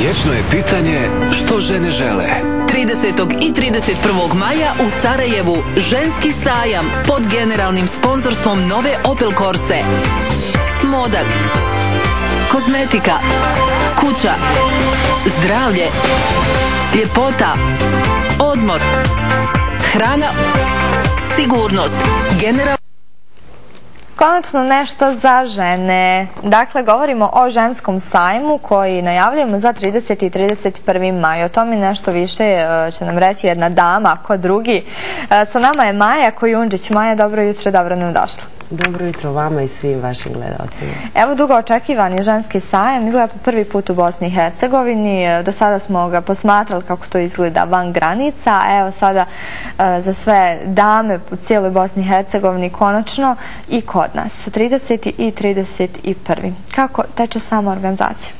Vječno je pitanje što žene žele. 30. i 31. maja u Sarajevu ženski sajam pod generalnim sponzorstvom nove Opel Corse. Moda, kozmetika, kuća, zdravlje, ljepota, odmor, hrana, sigurnost, general Konačno nešto za žene. Dakle, govorimo o ženskom sajmu koji najavljujemo za 30. i 31. maj. O tome nešto više e, će nam reći jedna dama, ko drugi. E, sa nama je Maja Kojundžić. Maja, dobro jutro, dobro nam došla. Dobro jutro vama i svim vašim gledalcima. Evo dugo očekivani ženski sajem, izgleda po prvi put u Bosni i Hercegovini. E, do sada smo ga posmatrali kako to izgleda van granica. Evo sada za sve dame u cijeloj Bosni i Hercegovini konačno i kod nas. 30. i 31. Kako teče sama organizacija?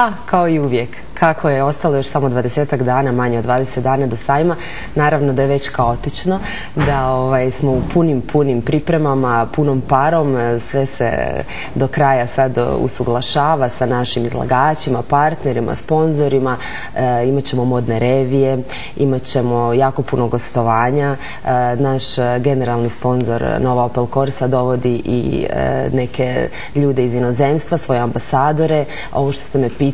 A, kao i uvijek kako je ostalo još samo 20 dana, manje od 20 dana do sajma, naravno da je već kaotično, da ovaj, smo u punim, punim pripremama, punom parom, sve se do kraja sad usuglašava sa našim izlagačima, partnerima, sponzorima, e, imat ćemo modne revije, imat ćemo jako puno gostovanja, e, naš generalni sponzor Nova Opel Corsa dovodi i e, neke ljude iz inozemstva, svoje ambasadore, ovo što ste me pitali,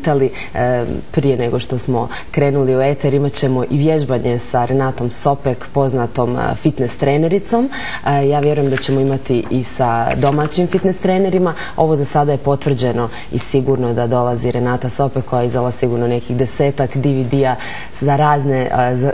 prije nego što smo krenuli u eter imat ćemo i vježbanje sa Renatom Sopek, poznatom fitness trenericom. Ja vjerujem da ćemo imati i sa domaćim fitness trenerima. Ovo za sada je potvrđeno i sigurno da dolazi Renata Sopek koja je izdala sigurno nekih desetak DVD-a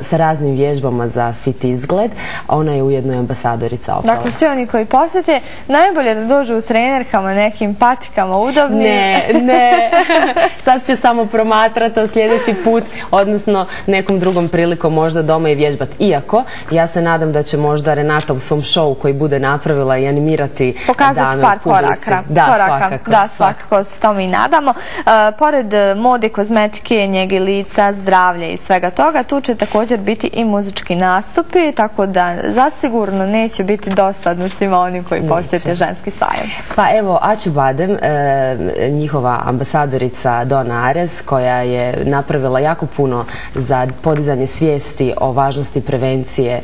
sa raznim vježbama za fit izgled. Ona je ujedno i ambasadorica Opela. Dakle, svi oni koji posjete, najbolje da dođu u trenerkama, nekim patikama udobnim. Ne, ne. Sad će samo promatrati to sljedeći put, odnosno nekom drugom prilikom možda doma i vježbati. Iako, ja se nadam da će možda Renata u svom show koji bude napravila i animirati Pokazati par koraka. Da, svakako. Da, svakako s tom i nadamo. E, pored mode, kozmetike, njegi lica, zdravlje i svega toga, tu će također biti i muzički nastupi, tako da zasigurno neće biti dosadno svima onim koji posjete ženski sajam. Pa evo, Aću Badem, e, njihova ambasadorica Dona Ares, koja je napravila jako puno za podizanje svijesti o važnosti prevencije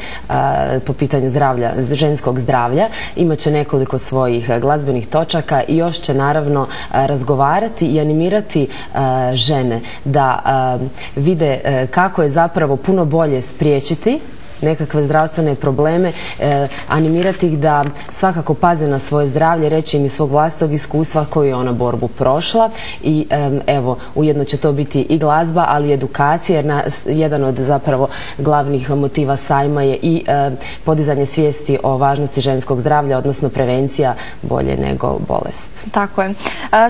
po pitanju zdravlja, ženskog zdravlja. Imaće nekoliko svojih glazbenih točaka i još će naravno razgovarati i animirati žene da vide kako je zapravo puno bolje spriječiti nekakve zdravstvene probleme, e, animirati ih da svakako paze na svoje zdravlje, reći im iz svog vlastitog iskustva koju je ona borbu prošla i evo, ujedno će to biti i glazba, ali i edukacija, jer jedan od zapravo glavnih motiva sajma je i podizanje svijesti o važnosti ženskog zdravlja, odnosno prevencija bolje nego bolest. Tako je. E,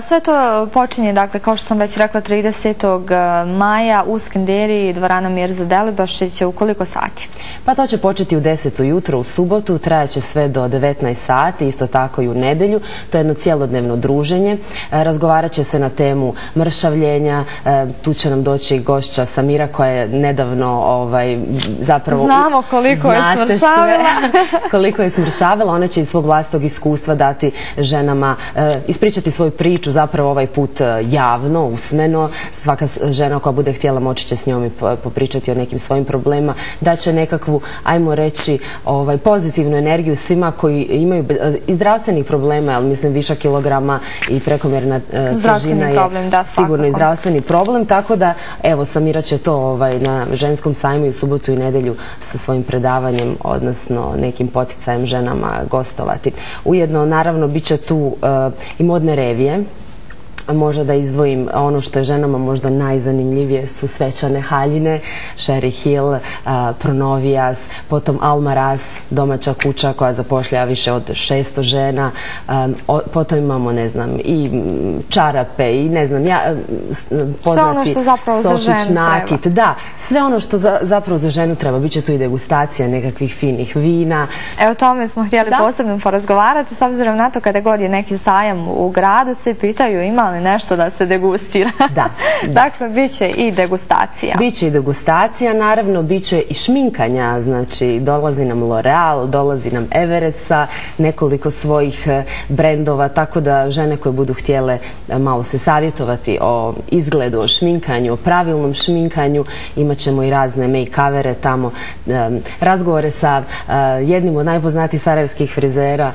sve to počinje, dakle, kao što sam već rekla, 30. maja u Skenderiji, dvorana Mirza Delibašića, u koliko sati? Pa to će početi u 10. jutro u subotu, trajaće sve do 19 sati, isto tako i u nedelju. To je jedno cijelodnevno druženje. E, razgovarat će se na temu mršavljenja. E, tu će nam doći gošća Samira koja je nedavno ovaj, zapravo... Znamo koliko je smršavila. koliko je smršavila. Ona će iz svog vlastog iskustva dati ženama, e, ispričati svoju priču zapravo ovaj put javno, usmeno. Svaka žena koja bude htjela moći će s njom i popričati o nekim svojim problemima. Da će nekakvu ajmo reći, ovaj, pozitivnu energiju svima koji imaju i zdravstvenih problema, ali mislim viša kilograma i prekomjerna e, težina je sigurno i zdravstveni problem, tako da evo Samira će to ovaj, na ženskom sajmu i u subotu i nedjelju sa svojim predavanjem, odnosno nekim poticajem ženama gostovati. Ujedno, naravno, bit će tu e, i modne revije, možda da izdvojim ono što je ženama možda najzanimljivije su svečane haljine, Sherry Hill, Pronovias, potom Almaraz, domaća kuća koja zapošljava više od 600 žena, potom imamo, ne znam, i čarape i ne znam, ja poznati Sofić nakit. Da, sve ono što zapravo za ženu treba. Biće tu i degustacija nekakvih finih vina. Evo tome smo htjeli posebno porazgovarati, s obzirom na to kada god je neki sajam u gradu, svi pitaju ima li hrane, nešto da se degustira. Da, dakle, bit će i degustacija. Biće i degustacija, naravno, bit će i šminkanja, znači dolazi nam L'Oreal, dolazi nam Everett sa nekoliko svojih e, brendova, tako da žene koje budu htjele e, malo se savjetovati o izgledu, o šminkanju, o pravilnom šminkanju, imat ćemo i razne make-avere tamo, e, razgovore sa jednim od najpoznatijih sarajevskih frizera,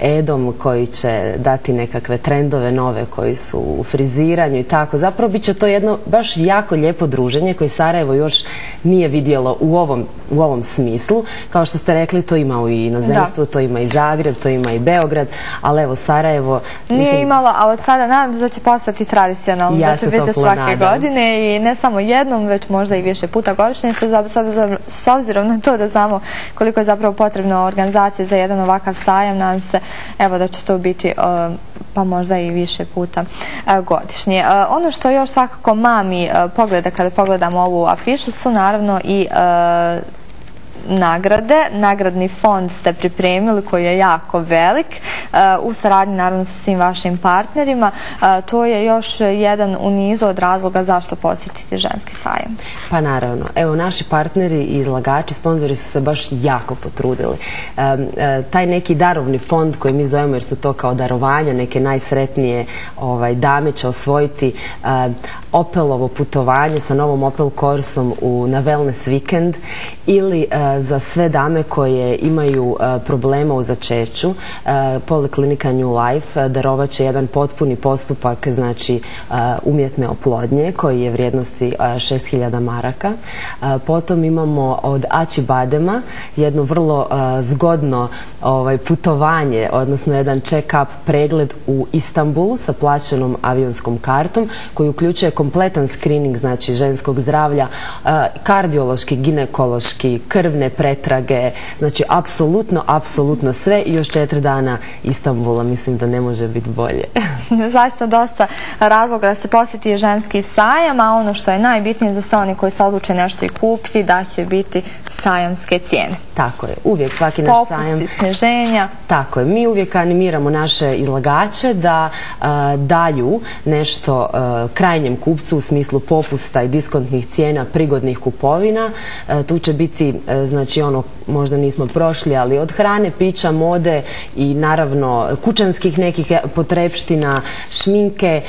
Edom, koji će dati nekakve trendove nove koji su u friziranju i tako. Zapravo bit će to jedno baš jako lijepo druženje koje Sarajevo još nije vidjelo u ovom, u ovom smislu. Kao što ste rekli, to ima i inozemstvu, to ima i Zagreb, to ima i Beograd, ali evo Sarajevo... Nije imalo, ali od sada nadam se da će postati tradicionalno, da će biti svake godine i ne samo jednom, već možda i više puta godišnje, s obzirom na to da znamo koliko je zapravo potrebno organizacije za jedan ovakav sajam, nadam se evo da će to biti pa možda i više puta e, godišnje. E, ono što još svakako mami e, pogleda kada pogledamo ovu afišu su naravno i nagrade. Nagradni fond ste pripremili koji je jako velik u saradnji naravno sa svim vašim partnerima. To je još jedan u nizu od razloga zašto posjetiti ženski sajam. Pa naravno. Evo naši partneri i izlagači, sponzori su se baš jako potrudili. E, taj neki darovni fond koji mi zovemo jer su to kao darovanja, neke najsretnije ovaj, dame će osvojiti Opelovo putovanje sa novom Opel Corsom na wellness weekend ili za sve dame koje imaju e, problema u začeću, e, Poliklinika New Life e, darovat će jedan potpuni postupak znači umjetne oplodnje koji je vrijednosti 6000 maraka. Potom imamo od Ači Badema jedno vrlo zgodno ovaj, putovanje, odnosno jedan check-up pregled u Istanbulu sa plaćenom avionskom kartom koji uključuje kompletan screening znači ženskog zdravlja, kardiološki, ginekološki, krvne pretrage, znači apsolutno, apsolutno sve i još četiri dana Istanbula, mislim da ne može biti bolje. Zaista dosta razloga da se posjeti ženski sajam, a ono što je najbitnije za sve oni koji se odluče nešto i kupiti, da će biti sajamske cijene. Tako je, uvijek svaki naš sajam. Popusti, sneženja. Tako je, mi uvijek animiramo naše izlagače da daju nešto krajnjem kupcu u smislu popusta i diskontnih cijena, prigodnih kupovina. tu će biti znači ono možda nismo prošli, ali od hrane, pića, mode i naravno kućanskih nekih potrepština, šminke,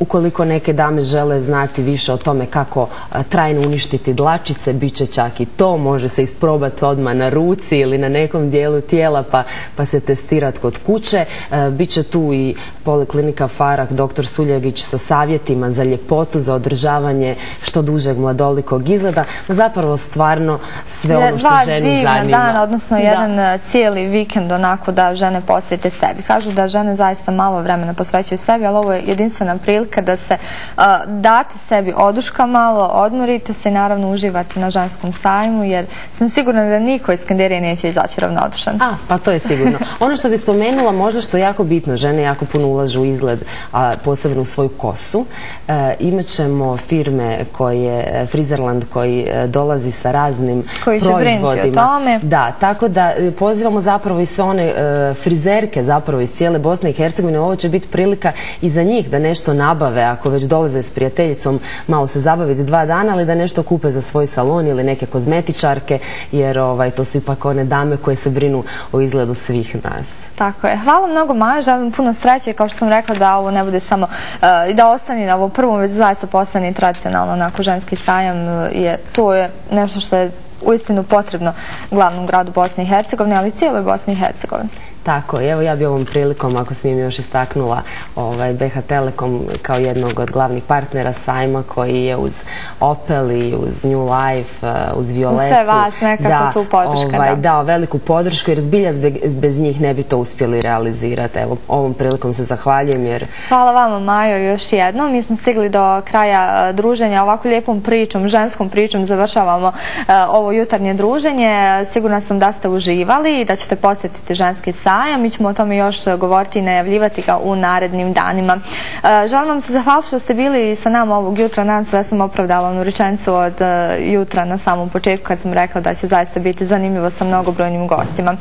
Ukoliko neke dame žele znati više o tome kako trajno uništiti dlačice, bit će čak i to. Može se isprobati odmah na ruci ili na nekom dijelu tijela pa, pa se testirati kod kuće. Biće tu i poliklinika Farak, dr. Suljegić sa savjetima za ljepotu, za održavanje što dužeg mladolikog izgleda. Zapravo stvarno sve ono što ženi zanima. dan, odnosno jedan cijeli vikend onako da žene posvijete sebi. Kažu da žene zaista malo vremena posvećuju sebi, ali ovo je jedinstvena prilika kada se date sebi oduška malo, odmorite se i naravno uživate na ženskom sajmu jer sam sigurna da niko iz Skanderije neće izaći ravnodušan. A, pa to je sigurno. Ono što bi spomenula možda što je jako bitno, žene jako puno ulažu u izgled, a posebno u svoju kosu. E, imat ćemo firme koje, Frizerland koji e, dolazi sa raznim koji proizvodima. Koji će o tome. Da, tako da e, pozivamo zapravo i sve one frizerke zapravo iz cijele Bosne i Hercegovine. Ovo će biti prilika i za njih da nešto nabavljaju zabave, ako već dolaze s prijateljicom malo se zabaviti dva dana, ali da nešto kupe za svoj salon ili neke kozmetičarke, jer ovaj, to su ipak one dame koje se brinu o izgledu svih nas. Tako je. Hvala mnogo Maja, želim puno sreće, kao što sam rekla da ovo ne bude samo i da ostani na ovom prvom, već zaista postane tradicionalno onako ženski sajam, je, to je nešto što je uistinu potrebno glavnom gradu Bosne i Hercegovine, ali cijeloj Bosni i Hercegovini. Tako, evo ja bi ovom prilikom, ako smijem još istaknula, ovaj, BH Telekom kao jednog od glavnih partnera sajma koji je uz Opel i uz New Life, eh, uz Violetu. Sve vas nekako tu podrška, ovaj, Dao veliku podršku jer zbilja bez njih ne bi to uspjeli realizirati. Evo, ovom prilikom se zahvaljujem jer... Hvala vama Majo još jednom. Mi smo stigli do kraja eh, druženja ovako lijepom pričom, ženskom pričom završavamo eh, ovo jutarnje druženje. Sigurna sam da ste uživali i da ćete posjetiti ženski sajam mi ćemo o tome još govoriti i najavljivati ga u narednim danima. E, želim vam se zahvaliti što ste bili sa nama ovog jutra. Nadam se da sam opravdala onu rečenicu od e, jutra na samom početku kad sam rekla da će zaista biti zanimljivo sa mnogobrojnim gostima.